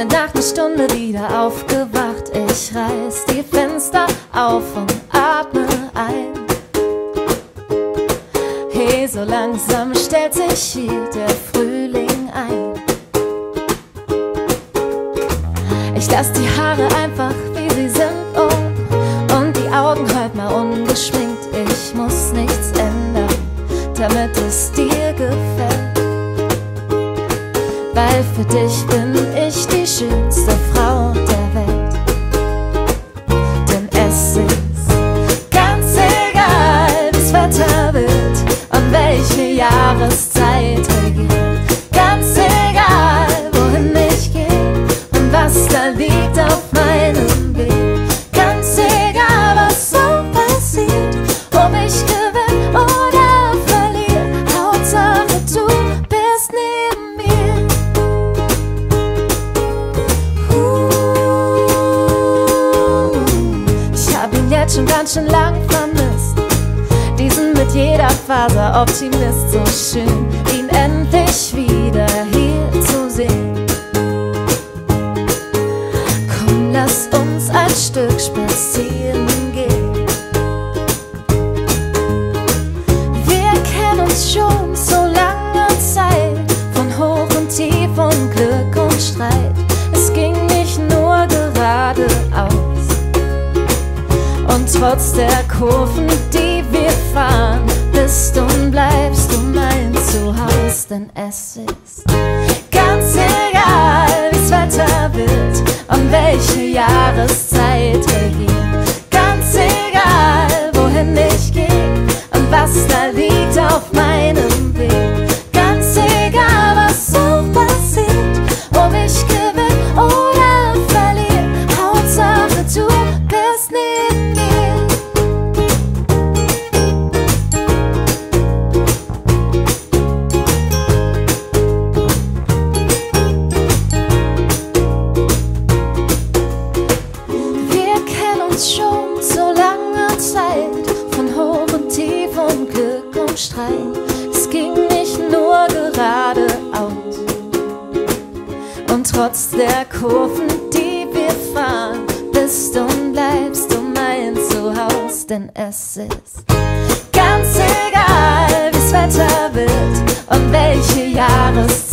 sind nach einer Stunde wieder aufgewacht. Ich reiß die Fenster auf und atme ein. Hey, so langsam stellt sich hier der Ich lass die Haare einfach wie sie sind oh, und die Augen heute mal ungeschminkt. Ich muss nichts ändern, damit es dir gefällt. Weil für dich bin ich die schönste Frau jetzt schon ganz schön lang vermisst. Diesen mit jeder Faser Optimist, so schön, ihn endlich wieder hier zu sehen. Komm, lass uns ein Stück spazieren trotz der Kurven, die wir fahren, bist und bleibst du mein Zuhause, denn es ist ganz egal, uns schon so lange Zeit, von Hoch und Tief und Glück und Streit. Es ging nicht nur geradeaus. Und trotz der Kurven, die wir fahren, bist und bleibst du mein Zuhause, denn es ist ganz egal, wie's Wetter wird und welche Jahreszeit.